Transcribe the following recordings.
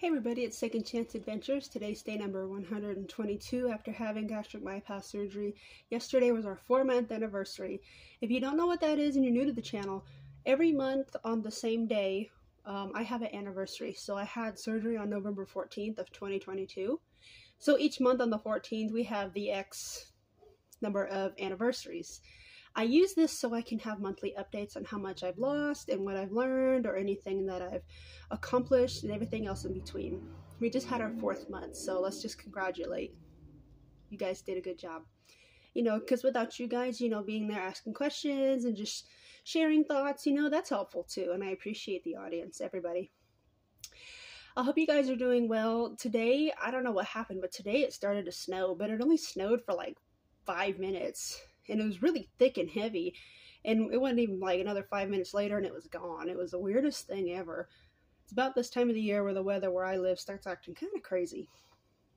Hey everybody, it's Second Chance Adventures. Today's day number 122 after having gastric bypass surgery. Yesterday was our four month anniversary. If you don't know what that is and you're new to the channel, every month on the same day, um, I have an anniversary. So I had surgery on November 14th of 2022. So each month on the 14th, we have the X number of anniversaries. I use this so I can have monthly updates on how much I've lost and what I've learned or anything that I've accomplished and everything else in between. We just had our fourth month, so let's just congratulate. You guys did a good job. You know, because without you guys, you know, being there asking questions and just sharing thoughts, you know, that's helpful too. And I appreciate the audience, everybody. I hope you guys are doing well. Today, I don't know what happened, but today it started to snow, but it only snowed for like five minutes and it was really thick and heavy. And it wasn't even like another five minutes later and it was gone. It was the weirdest thing ever. It's about this time of the year where the weather where I live starts acting kind of crazy.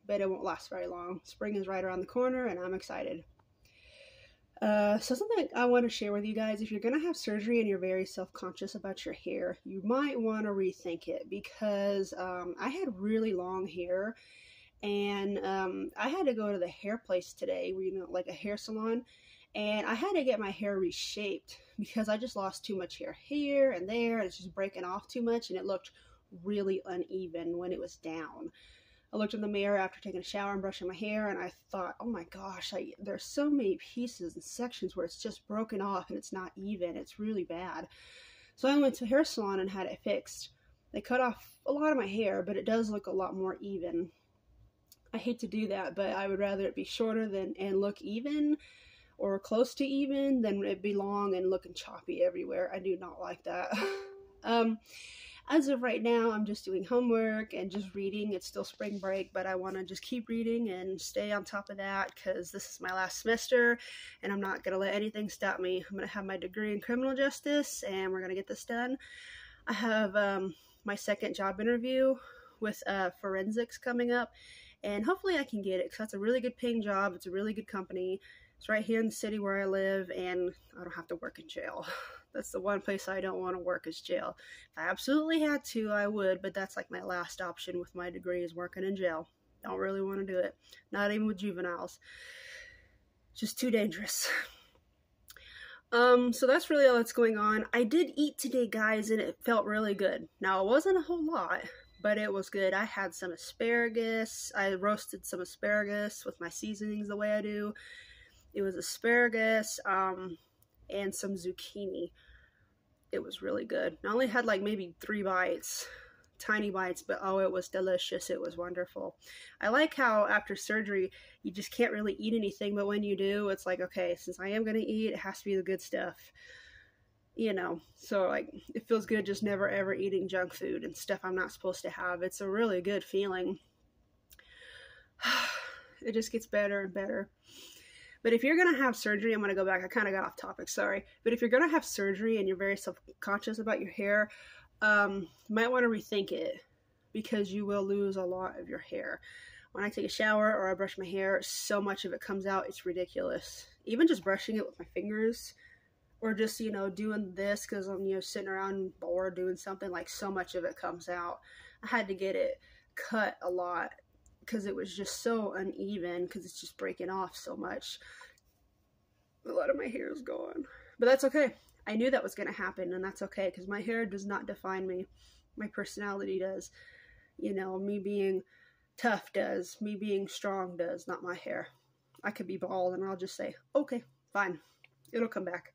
But it won't last very long. Spring is right around the corner and I'm excited. Uh, so something I want to share with you guys, if you're going to have surgery and you're very self-conscious about your hair, you might want to rethink it because um, I had really long hair and um, I had to go to the hair place today, where you know, like a hair salon, and I had to get my hair reshaped because I just lost too much hair here and there and it's just breaking off too much and it looked really uneven when it was down. I looked in the mirror after taking a shower and brushing my hair and I thought, oh my gosh, I, there's so many pieces and sections where it's just broken off and it's not even. It's really bad. So I went to a hair salon and had it fixed. They cut off a lot of my hair, but it does look a lot more even. I hate to do that, but I would rather it be shorter than and look even or close to even than it be long and looking choppy everywhere. I do not like that. um, as of right now, I'm just doing homework and just reading. It's still spring break, but I want to just keep reading and stay on top of that because this is my last semester and I'm not going to let anything stop me. I'm going to have my degree in criminal justice and we're going to get this done. I have um, my second job interview with uh, forensics coming up and hopefully I can get it because that's a really good paying job. It's a really good company. It's right here in the city where I live, and I don't have to work in jail. That's the one place I don't want to work is jail. If I absolutely had to, I would, but that's like my last option with my degree is working in jail. Don't really want to do it. Not even with juveniles. Just too dangerous. Um, so that's really all that's going on. I did eat today, guys, and it felt really good. Now, it wasn't a whole lot, but it was good. I had some asparagus. I roasted some asparagus with my seasonings the way I do. It was asparagus um, and some zucchini. It was really good. I only had like maybe three bites, tiny bites, but oh, it was delicious. It was wonderful. I like how after surgery, you just can't really eat anything, but when you do, it's like, okay, since I am going to eat, it has to be the good stuff. You know, so like it feels good just never ever eating junk food and stuff I'm not supposed to have. It's a really good feeling. it just gets better and better. But if you're going to have surgery, I'm going to go back. I kind of got off topic, sorry. But if you're going to have surgery and you're very self conscious about your hair, um, you might want to rethink it because you will lose a lot of your hair. When I take a shower or I brush my hair, so much of it comes out, it's ridiculous. Even just brushing it with my fingers or just, you know, doing this because I'm, you know, sitting around bored doing something, like so much of it comes out. I had to get it cut a lot because it was just so uneven because it's just breaking off so much. A lot of my hair is gone. But that's okay. I knew that was going to happen, and that's okay because my hair does not define me. My personality does. You know, me being tough does. Me being strong does, not my hair. I could be bald, and I'll just say, okay, fine. It'll come back.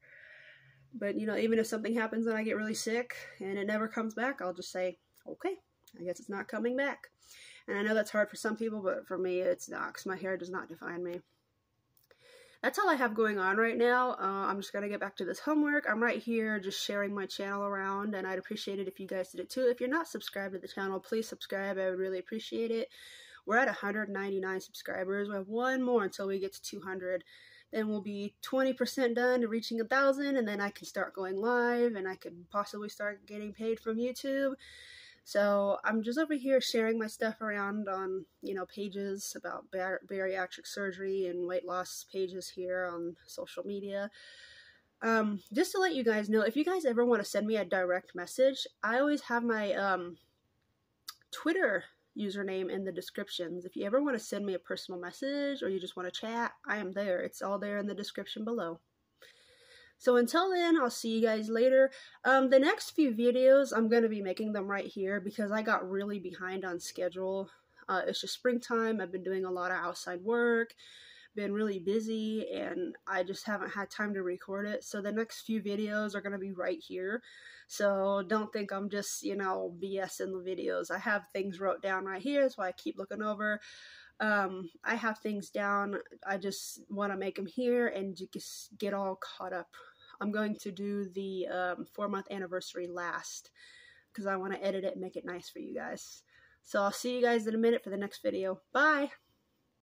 But, you know, even if something happens and I get really sick and it never comes back, I'll just say, okay, I guess it's not coming back. And I know that's hard for some people, but for me, it's not because my hair does not define me. That's all I have going on right now. Uh, I'm just going to get back to this homework. I'm right here just sharing my channel around, and I'd appreciate it if you guys did it too. If you're not subscribed to the channel, please subscribe. I would really appreciate it. We're at 199 subscribers. We have one more until we get to 200 then we'll be 20% done to reaching a thousand and then I can start going live and I can possibly start getting paid from YouTube so I'm just over here sharing my stuff around on, you know, pages about bar bariatric surgery and weight loss pages here on social media. Um, just to let you guys know, if you guys ever want to send me a direct message, I always have my um, Twitter username in the descriptions. If you ever want to send me a personal message or you just want to chat, I am there. It's all there in the description below. So until then, I'll see you guys later. Um, the next few videos, I'm going to be making them right here because I got really behind on schedule. Uh, it's just springtime. I've been doing a lot of outside work, been really busy, and I just haven't had time to record it. So the next few videos are going to be right here. So don't think I'm just, you know, BSing the videos. I have things wrote down right here. That's why I keep looking over. Um, I have things down. I just want to make them here and just get all caught up. I'm going to do the um, four month anniversary last because I want to edit it and make it nice for you guys. So I'll see you guys in a minute for the next video. Bye!